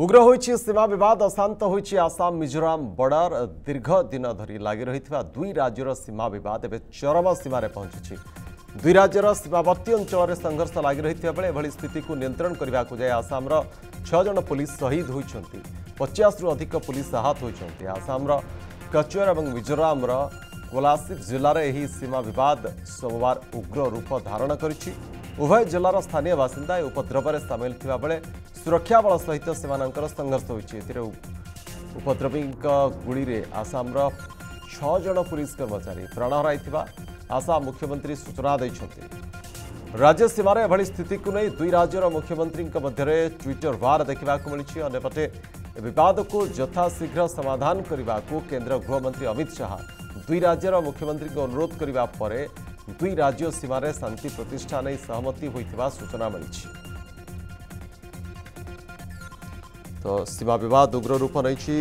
ଉଗ୍ର ହୋଇଛି ସୀମା ବିବାଦ ଅଶାନ୍ତ ହୋଇଛି ଆସାମ ମିଜୋରାମ ବର୍ଡର ଦୀର୍ଘ ଦିନ ଧରି ଲାଗି ରହିଥିବା ଦୁଇ ରାଜ୍ୟର ସୀମା ବିବାଦ ଏବେ ଚରମ ସୀମାରେ ପହଞ୍ଚିଛି ଦୁଇ ରାଜ୍ୟର ସୀମାବର୍ତ୍ତୀ ଅଞ୍ଚଳରେ ସଂଘର୍ଷ ଲାଗି ରହିଥିବା ବେଳେ ଏଭଳି ସ୍ଥିତିକୁ ନିୟନ୍ତ୍ରଣ କରିବାକୁ ଯାଇ ଆସାମର ଛଅ ଜଣ ପୁଲିସ୍ ଶହୀଦ ହୋଇଛନ୍ତି ପଚାଶରୁ ଅଧିକ ପୁଲିସ୍ ଆହତ ହୋଇଛନ୍ତି ଆସାମର କଚୋର ଏବଂ ମିଜୋରାମର କୋଲାସିବ ଜିଲ୍ଲାରେ ଏହି ସୀମା ବିବାଦ ସୋମବାର ଉଗ୍ର ରୂପ ଧାରଣ କରିଛି ଉଭୟ ଜିଲ୍ଲାର ସ୍ଥାନୀୟ ବାସିନ୍ଦା ଏ ଉପଦ୍ରବରେ ସାମିଲ ଥିବାବେଳେ ସୁରକ୍ଷାବଳ ସହିତ ସେମାନଙ୍କର ସଂଘର୍ଷ ହୋଇଛି ଏଥିରେ ଉପଦ୍ରବୀଙ୍କ ଗୁଳିରେ ଆସାମର ଛଅ ଜଣ ପୁଲିସ କର୍ମଚାରୀ ପ୍ରାଣ ହରାଇଥିବା ଆସାମ ମୁଖ୍ୟମନ୍ତ୍ରୀ ସୂଚନା ଦେଇଛନ୍ତି ରାଜ୍ୟ ସୀମାରେ ଏଭଳି ସ୍ଥିତିକୁ ନେଇ ଦୁଇ ରାଜ୍ୟର ମୁଖ୍ୟମନ୍ତ୍ରୀଙ୍କ ମଧ୍ୟରେ ଟ୍ୱିଟର ବାର ଦେଖିବାକୁ ମିଳିଛି ଅନ୍ୟପଟେ ବିବାଦକୁ ଯଥାଶୀଘ୍ର ସମାଧାନ କରିବାକୁ କେନ୍ଦ୍ର ଗୃହମନ୍ତ୍ରୀ ଅମିତ ଶାହା ଦୁଇ ରାଜ୍ୟର ମୁଖ୍ୟମନ୍ତ୍ରୀଙ୍କୁ ଅନୁରୋଧ କରିବା ପରେ ଦୁଇ ରାଜ୍ୟ ସୀମାରେ ଶାନ୍ତି ପ୍ରତିଷ୍ଠା ନେଇ ସହମତି ହୋଇଥିବା ସୂଚନା ମିଳିଛି ତ ସୀମା ବିବାଦ ଉଗ୍ର ରୂପ ନେଇଛି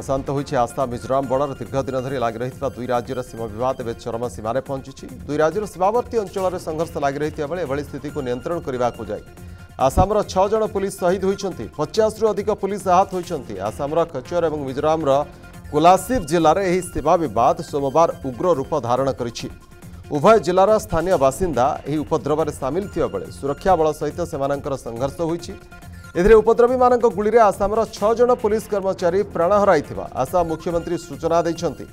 ଅଶାନ୍ତ ହୋଇଛି ଆସାମ ମିଜୋରାମ ବର୍ଡର ଦୀର୍ଘ ଦିନ ଧରି ଲାଗି ରହିଥିବା ଦୁଇ ରାଜ୍ୟର ସୀମା ବିବାଦ ଏବେ ଚରମ ସୀମାରେ ପହଞ୍ଚିଛି ଦୁଇ ରାଜ୍ୟର ସୀମାବର୍ତ୍ତୀ ଅଞ୍ଚଳରେ ସଂଘର୍ଷ ଲାଗି ରହିଥିବା ବେଳେ ଏଭଳି ସ୍ଥିତିକୁ ନିୟନ୍ତ୍ରଣ କରିବାକୁ ଯାଇ ଆସାମର ଛଅ ଜଣ ପୁଲିସ ଶହୀଦ ହୋଇଛନ୍ତି ପଚାଶରୁ ଅଧିକ ପୁଲିସ ଆହତ ହୋଇଛନ୍ତି ଆସାମର କଚର ଏବଂ ମିଜୋରାମର କୋଲାସିବ ଜିଲ୍ଲାରେ ଏହି ସୀମା ବିବାଦ ସୋମବାର ଉଗ୍ର ରୂପ ଧାରଣ କରିଛି ଉଭୟ ଜିଲ୍ଲାର ସ୍ଥାନୀୟ ବାସିନ୍ଦା ଏହି ଉପଦ୍ରବରେ ସାମିଲ ଥିବାବେଳେ ସୁରକ୍ଷା ବଳ ସହିତ ସେମାନଙ୍କର ସଂଘର୍ଷ ହୋଇଛି ଏଥିରେ ଉପଦ୍ରବୀମାନଙ୍କ ଗୁଳିରେ ଆସାମର ଛଅ ଜଣ ପୋଲିସ କର୍ମଚାରୀ ପ୍ରାଣ ହରାଇଥିବା ଆସାମ ମୁଖ୍ୟମନ୍ତ୍ରୀ ସୂଚନା ଦେଇଛନ୍ତି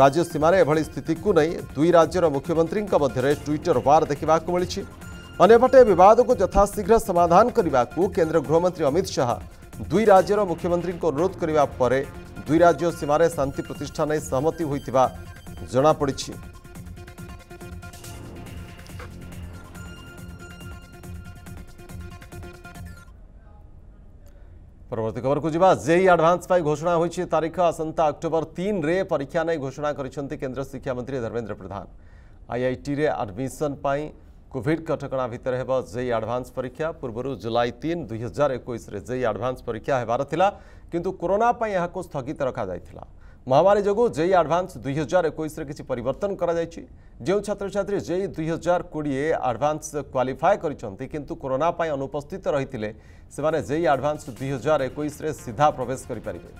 ରାଜ୍ୟ ସୀମାରେ ଏଭଳି ସ୍ଥିତିକୁ ନେଇ ଦୁଇ ରାଜ୍ୟର ମୁଖ୍ୟମନ୍ତ୍ରୀଙ୍କ ମଧ୍ୟରେ ଟ୍ୱିଟର ୱାର୍ ଦେଖିବାକୁ ମିଳିଛି ଅନ୍ୟପଟେ ବିବାଦକୁ ଯଥାଶୀଘ୍ର ସମାଧାନ କରିବାକୁ କେନ୍ଦ୍ର ଗୃହମନ୍ତ୍ରୀ ଅମିତ ଶାହା ଦୁଇ ରାଜ୍ୟର ମୁଖ୍ୟମନ୍ତ୍ରୀଙ୍କୁ ଅନୁରୋଧ କରିବା ପରେ ଦୁଇ ରାଜ୍ୟ ସୀମାରେ ଶାନ୍ତି ପ୍ରତିଷ୍ଠା ନେଇ ସହମତି ହୋଇଥିବା ଜଣାପଡ଼ିଛି পরবর্তী খবরক যা জেই আডভান্স পাই ঘোষণা হয়েছে তারিখ আসন্তা অক্টোবর তিনরে পরীক্ষা নেই ঘোষণা করেছেন কেন্দ্র শিক্ষামন্ত্রী ধর্মেন্দ্র প্রধান আইআইটি আডমিশন পাই কোভিড কটকা ভিতরে হব জেই আডভান্স পরীক্ষা পূর্বর জুলাই তিন দুই হাজার একুশে জেই আডভান্স পরীক্ষা হবার লা কিন্তু করোনা পাই এখন স্থগিত রখা যাইছিলা। ମହାମାରୀ ଯୋଗୁଁ ଜେଇ ଆଡ଼ଭାନ୍ସ ଦୁଇ ହଜାର ଏକୋଇଶରେ କିଛି ପରିବର୍ତ୍ତନ କରାଯାଇଛି ଯେଉଁ ଛାତ୍ରଛାତ୍ରୀ ଜେଇ ଦୁଇ ହଜାର କୋଡ଼ିଏ ଆଡ଼ଭାନ୍ସ କ୍ୱାଲିଫାଏ କରିଛନ୍ତି କିନ୍ତୁ କରୋନା ପାଇଁ ଅନୁପସ୍ଥିତ ରହିଥିଲେ ସେମାନେ ଜେଇ ଆଡ଼ଭାନ୍ସ ଦୁଇ ହଜାର ଏକୋଇଶରେ ସିଧା ପ୍ରବେଶ କରିପାରିବେ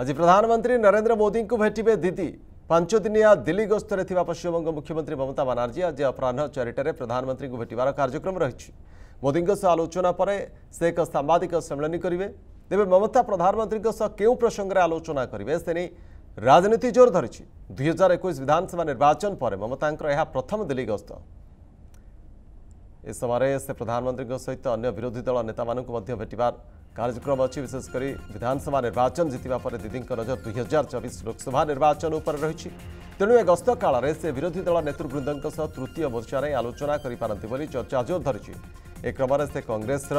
ଆଜି ପ୍ରଧାନମନ୍ତ୍ରୀ ନରେନ୍ଦ୍ର ମୋଦିଙ୍କୁ ଭେଟିବେ ଦିଦି ପାଞ୍ଚଦିନିଆ ଦିଲ୍ଲୀ ଗସ୍ତରେ ଥିବା ପଶ୍ଚିମବଙ୍ଗ ମୁଖ୍ୟମନ୍ତ୍ରୀ ମମତା ବାନାର୍ଜୀ ଆଜି ଅପରାହ୍ନ ଚାରିଟାରେ ପ୍ରଧାନମନ୍ତ୍ରୀଙ୍କୁ ଭେଟିବାର କାର୍ଯ୍ୟକ୍ରମ ରହିଛି ମୋଦିଙ୍କ ସହ ଆଲୋଚନା ପରେ ସେ ଏକ ସାମ୍ବାଦିକ ସମ୍ମିଳନୀ କରିବେ ତେବେ ମମତା ପ୍ରଧାନମନ୍ତ୍ରୀଙ୍କ ସହ କେଉଁ ପ୍ରସଙ୍ଗରେ ଆଲୋଚନା କରିବେ ସେ ନେଇ ରାଜନୀତି ଜୋର ଧରିଛି ଦୁଇହଜାର ଏକୋଇଶ ବିଧାନସଭା ନିର୍ବାଚନ ପରେ ମମତାଙ୍କର ଏହା ପ୍ରଥମ ଦିଲ୍ଲୀ ଗସ୍ତ ଏ ସମୟରେ ସେ ପ୍ରଧାନମନ୍ତ୍ରୀଙ୍କ ସହିତ ଅନ୍ୟ ବିରୋଧୀ ଦଳ ନେତାମାନଙ୍କୁ ମଧ୍ୟ ଭେଟିବାର કાર્યક્રમ અછી વિશેષ કરી વિધાનસભા નિર્વાચન જીતવા પર દીદીક નજર દુઈ હજાર ચોવીસ લોકસભા નિર્વાચન ઉપર રહી તેણુ એ ગસ્ત કાળે સે વિરોધી દળ નેતૃવૃંદક સહ તૃતીય મોર્ચારે આલોચના કરીપારતી બોલી ચર્ચા જોર ધરી એ ક્રમરે સે કંગ્રેસર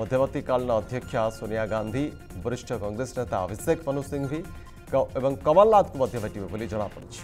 મધ્યવર્તીકાળીન અધ્યક્ષા સોનિયા ગાંધી વરિષ્ઠ કંગ્રેસ નેતા અભિષેક મનુ સિંઘવી ଏବଂ କମଲନାଥଙ୍କୁ ମଧ୍ୟ ଭେଟିବେ ବୋଲି ଜଣାପଡ଼ିଛି